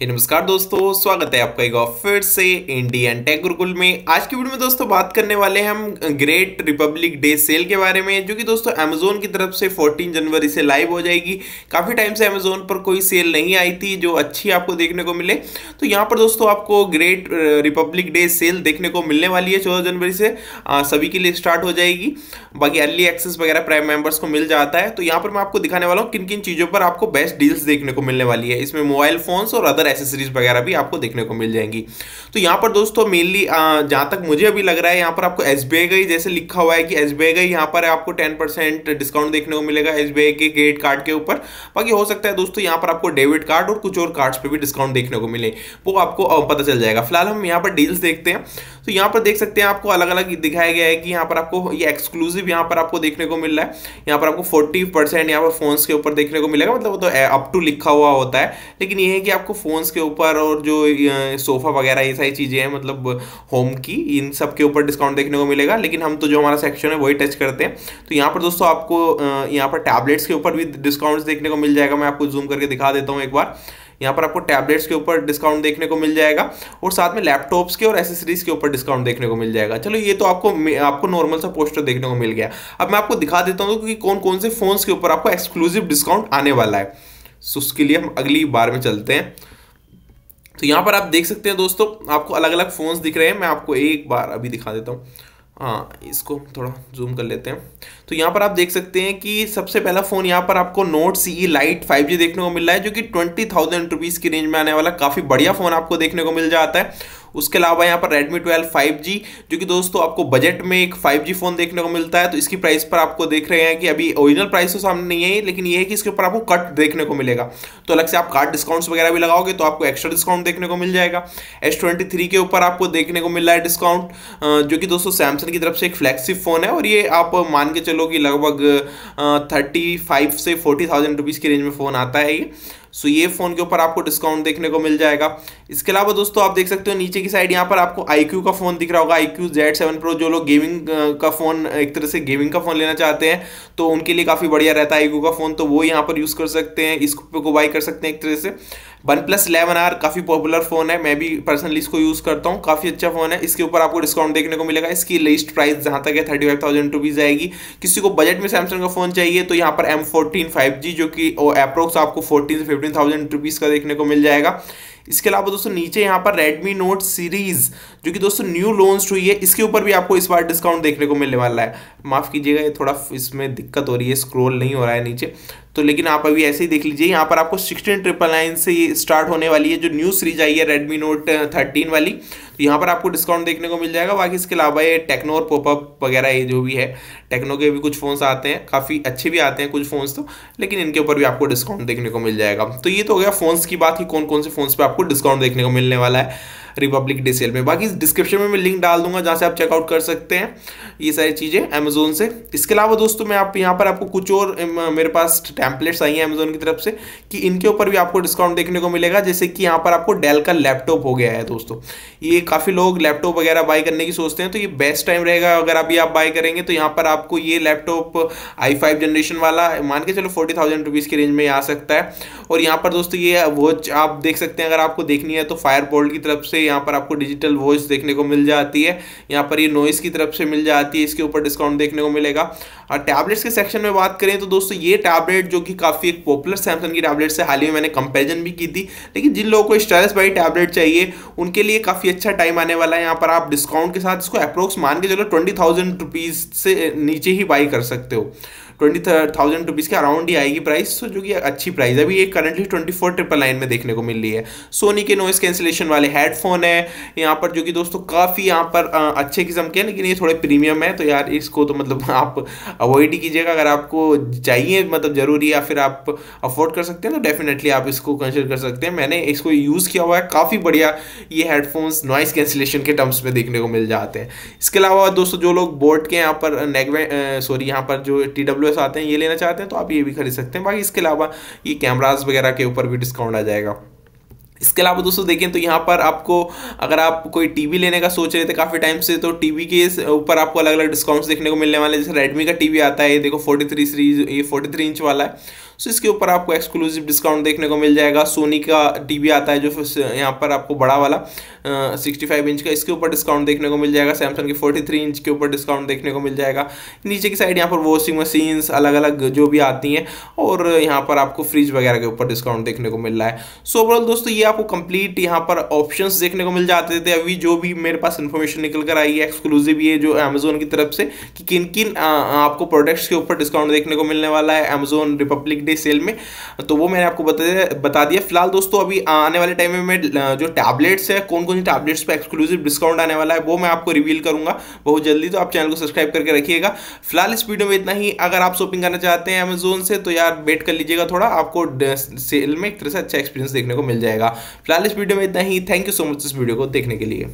नमस्कार दोस्तों स्वागत है आपका एक बार फिर से इंडियन टेक गुरुकुल में। आज की वीडियो में दोस्तों बात करने वाले हैं हम ग्रेट रिपब्लिक डे सेल के बारे में जो कि दोस्तों अमेजोन की तरफ़ से 14 जनवरी से लाइव हो जाएगी। काफ़ी टाइम से अमेजोन पर कोई सेल नहीं आई थी जो अच्छी आपको देखने को मिले। तो यहाँ पर दोस्तों आपको ग्रेट रिपब्लिक डे सेल देखने को मिलने वाली है चौदह जनवरी से। आ, सभी के लिए स्टार्ट हो जाएगी। बाकी अर्ली एक्सेस वगैरह प्राइम मेंबर्स को मिल जाता है। तो यहाँ पर मैं आपको दिखाने वाला हूँ किन किन चीज़ों पर आपको बेस्ट डील्स देखने को मिलने वाली है। इसमें मोबाइल फोन्स और अदर एसेसरीज वगैरह भी आपको देखने को मिल जाएँगी। तो यहाँ पर दोस्तों मेनली जहाँ तक मुझे अभी लग रहा है, यहाँ पर आपको एस बी जैसे लिखा हुआ है कि एस बी यहाँ पर आपको टेन डिस्काउंट देखने को मिलेगा एसबीआई के क्रेडिट कार्ड के ऊपर। बाकी हो सकता है दोस्तों, यहाँ पर आपको डेबिट कार्ड और कुछ और कार्ड्स पर भी डिस्काउंट देखने को मिले। वो आपको पता चल जाएगा। फ़िलहाल हम यहाँ पर डील्स देखते हैं। तो यहाँ पर देख सकते हैं आपको अलग अलग दिखाया गया है कि यहाँ पर आपको ये एक्सक्लूसिव यहाँ पर आपको देखने को मिल रहा है। यहाँ पर आपको फोर्टी परसेंट यहाँ पर फोन्स के ऊपर देखने को मिलेगा मतलब वो तो अप टू लिखा हुआ होता है। लेकिन ये है कि आपको फोन्स के ऊपर और जो सोफा वगैरह ये सारी चीज़ें हैं मतलब होम की, इन सब के ऊपर डिस्काउंट देखने को मिलेगा। लेकिन हम तो जो हमारा सेक्शन है, वही टच करते हैं। तो यहाँ पर दोस्तों आपको यहाँ पर टैबलेट्स के ऊपर भी डिस्काउंट्स देखने को मिल जाएगा। मैं आपको जूम करके दिखा देता हूँ एक बार। यहाँ पर आपको टैबलेट्स के ऊपर डिस्काउंट देखने को मिल जाएगा और साथ में लैपटॉप्स के और एसेसरीज के ऊपर डिस्काउंट देखने को मिल जाएगा। चलो, ये तो आपको आपको नॉर्मल सा पोस्टर देखने को मिल गया। अब मैं आपको दिखा देता हूँ कि कौन कौन से फोन्स के ऊपर आपको एक्सक्लूसिव डिस्काउंट आने वाला है। सो उसके लिए हम अगली बार में चलते हैं। तो यहाँ पर आप देख सकते हैं दोस्तों, आपको अलग अलग फ़ोन्स दिख रहे हैं। मैं आपको एक बार अभी दिखा देता हूँ। हाँ इसको थोड़ा जूम कर लेते हैं। तो यहाँ पर आप देख सकते हैं कि सबसे पहला फ़ोन यहाँ पर आपको note C E lite five देखने को मिल रहा है, जो कि ट्वेंटी थाउज़ेंड रुपीज़ की रेंज में आने वाला काफ़ी बढ़िया फ़ोन आपको देखने को मिल जाता है। उसके अलावा यहाँ पर Redmi 12 5G जो कि दोस्तों आपको बजट में एक 5G फ़ोन देखने को मिलता है तो इसकी प्राइस पर आपको देख रहे हैं कि अभी ओरिजिनल प्राइस तो सामने नहीं है लेकिन ये है कि इसके ऊपर आपको कट देखने को मिलेगा। तो अलग से आप कार्ड डिस्काउंट्स वगैरह भी लगाओगे तो आपको एक्स्ट्रा डिस्काउंट देखने को मिल जाएगा। एस ट्वेंटी के ऊपर आपको देखने को मिल रहा है डिस्काउंट जो कि दोस्तों सैमसंग की तरफ़ से एक फ्लैगशिप फ़ोन है, और ये आप मान के चलो कि लगभग थर्टी फाइव से फोर्टी थाउज़ेंड रुपीज़ की रेंज में फ़ोन आता है ये। सो ये फ़ोन के ऊपर आपको डिस्काउंट देखने को मिल जाएगा। इसके अलावा दोस्तों, आप देख सकते हो नीचे की साइड यहाँ पर आपको IQ का फ़ोन दिख रहा होगा। I Q Z seven pro जो लोग गेमिंग का फ़ोन एक तरह से गेमिंग का फ़ोन लेना चाहते हैं तो उनके लिए काफ़ी बढ़िया रहता है आईक्यू का फ़ोन तो वो यहाँ पर यूज़ कर सकते हैं इसको बाई कर सकते हैं एक तरह से। वन प्लस इलेवन आर काफ़ी पॉपुलर फ़ोन है, मैं भी पर्सनली इसको यूज़ करता हूँ, काफ़ी अच्छा फ़ोन है। इसके ऊपर आपको डिस्काउंट देखने को मिलेगा, इसकी लिस्ट प्राइस जहाँ तक है थर्टी फाइव थाउज़ेंड रुपीज़ आएगी किसी को बजट में सैमसंग का फ़ोन चाहिए तो यहाँ पर एम फोर्टीन फाइव जी जो कि अप्रोक्स आपको फोर्टीन से फिफ्टीन थाउज़ेंड रुपीज़ का देखने को मिल जाएगा। इसके अलावा दोस्तों, नीचे यहाँ पर Redmi Note सीरीज़ जो कि दोस्तों न्यू लॉन्च हुई है, इसके ऊपर भी आपको इस बार डिस्काउंट देखने को मिलने वाला है। माफ़ कीजिएगा, ये थोड़ा इसमें दिक्कत हो रही है स्क्रोल नहीं हो रहा है नीचे। तो लेकिन आप अभी ऐसे ही देख लीजिए, यहाँ पर आपको सिक्सटीन ट्रिपल नाइन से स्टार्ट होने वाली है, जो न्यू सीरीज़ आई है रेडमी नोट थर्टीन वाली। तो यहाँ पर आपको डिस्काउंट देखने को मिल जाएगा। बाकी इसके अलावा ये टेक्नो और पोपअप वगैरह ये जो भी है टेक्नो के भी कुछ फ़ोन्स आते हैं। काफ़ी अच्छे भी आते हैं कुछ फ़ोन्स तो लेकिन इनके ऊपर भी आपको डिस्काउंट देखने को मिल जाएगा। तो ये तो हो गया फ़ोन्स की बात कि कौन कौन से फ़ोन्स पर आपको डिस्काउंट देखने को मिलने वाला है रिपब्लिक डे सेल में। बाकी डिस्क्रिप्शन में मैं लिंक डाल दूँगा जहाँ से आप चेकआउट कर सकते हैं ये सारी चीज़ें अमेजोन से। इसके अलावा दोस्तों मैं आप, यहाँ पर आपको कुछ और मेरे पास टैंपलेट्स आई हैं अमेजोन की तरफ़ से कि इनके ऊपर भी आपको डिस्काउंट देखने को मिलेगा। जैसे कि यहाँ पर आपको डेल का लैपटॉप हो गया है दोस्तों। ये काफ़ी लोग लैपटॉप वगैरह बाय करने की सोचते हैं तो ये बेस्ट टाइम रहेगा अगर अभी आप बाई करेंगे तो यहाँ पर आपको ये लैपटॉप आई फाइव जनरेशन वाला, मान के चलो फोर्टी थाउज़ेंड रुपीज़ की रेंज में आ सकता है। और यहाँ पर दोस्तों ये वॉच आप देख सकते हैं, अगर आपको देखनी है तो फायर बोल्ट की तरफ़ से यहाँ पर आपको डिजिटल वॉच देखने को मिल जाती है। यहाँ पर ये नॉइस की तरफ़ से मिल जाती है, इसके ऊपर डिस्काउंट देखने को मिलेगा। और टैबलेट्स के सेक्शन में बात करें तो दोस्तों ये टैबलेट जो कि काफ़ी एक पॉपुलर सैमसंग की टैबलेट से हाल ही में मैंने कंपेरिजन भी की थी। लेकिन जिन लोगों को स्टाइलिस बाई टैबलेट चाहिए, उनके लिए काफ़ी अच्छा टाइम आने वाला है। यहाँ पर आप डिस्काउंट के साथ इसको अप्रोक्स मान के चलो ट्वेंटी थाउज़ेंड रुपीज़ से नीचे ही बाई कर सकते हो। ट्वेंटी थाउज़ेंड रुपीज़ के अराउंड ही आएगी प्राइस सो जो कि अच्छी प्राइस है। अभी ये currently twenty four triple nine में देखने को मिल रही है। सोनी के नॉइस कैंसिलेशन वाले हेडफोन है। यहाँ पर जो कि दोस्तों काफ़ी यहाँ पर अच्छे किस्म के हैं, लेकिन ये थोड़े प्रीमियम है तो यार इसको तो मतलब आप अवॉइड ही कीजिएगा। अगर आपको चाहिए मतलब ज़रूरी या फिर आप अफोर्ड कर सकते हैं तो डेफिनेटली आप इसको कंसिडर कर सकते हैं। मैंने इसको यूज़ किया हुआ है। काफ़ी बढ़िया ये हेडफोन्स नॉइस कैंसिलेशन के टर्म्स में देखने को मिल जाते हैं। इसके अलावा दोस्तों जो लोग बोर्ड के यहाँ पर नेगवे सॉरी यहाँ पर जो टी डब्ल्यू आते हैं, ये लेना चाहते हैं तो आप ये भी खरीद सकते हैं। बाकी इसके अलावा ये कैमराज वगैरह के ऊपर भी डिस्काउंट आ जाएगा। इसके अलावा दोस्तों देखें तो यहाँ पर आपको, अगर आप कोई टीवी लेने का सोच रहे थे काफ़ी टाइम से तो टीवी के ऊपर आपको अलग अलग डिस्काउंट्स देखने को मिलने वाले जैसे रेडमी का टीवी आता है, ये देखो 43 सीरीज़ ये 43 इंच वाला है। सो इसके ऊपर आपको एक्सक्लूसिव डिस्काउंट देखने को मिल जाएगा। सोनी का टीवी आता है, जो यहाँ पर आपको बड़ा वाला। सिक्सटी फाइव इंच का, इसके ऊपर डिस्काउंट देखने को मिल जाएगा सैमसंग के फोर्टी थ्री इंच के ऊपर डिस्काउंट देखने को मिल जाएगा। नीचे की साइड यहाँ पर वॉशिंग मशीन्स अलग अलग जो भी आती हैं, और यहाँ पर आपको फ्रिज वगैरह के ऊपर डिस्काउंट देखने को मिल रहा है। सो ओवरऑल दोस्तों, ये आपको कंप्लीट यहाँ पर ऑप्शन देखने को मिल जाते थे। अभी जो भी मेरे पास इन्फॉर्मेशन निकल कर आई है एक्सक्लूसिव ये जो अमेजोन की तरफ़ से, कि किन किन आपको प्रोडक्ट्स के ऊपर डिस्काउंट देखने को मिलने वाला है अमेजोन रिपब्लिक डे सेल में। तो वो मैंने आपको बता बता दिया। फ़िलहाल दोस्तों, अभी आने वाले टाइम में जो टैबलेट्स है कौन कौन सी टैबलेट्स पर एक्सक्लूसिव डिस्काउंट आने वाला है, वो मैं आपको रिवील करूँगा। बहुत जल्दी तो आप चैनल को सब्सक्राइब करके रखिएगा। फ़िलहाल इस वीडियो में इतना ही। अगर आप शॉपिंग करना चाहते हैं अमेजोन से तो यार वेट कर लीजिएगा थोड़ा। आपको सेल में एक तरह से अच्छा एक्सपीरियंस देखने को मिल जाएगा। फ़िलहाल इस वीडियो में इतना ही। थैंक यू सो मच इस वीडियो को देखने के लिए।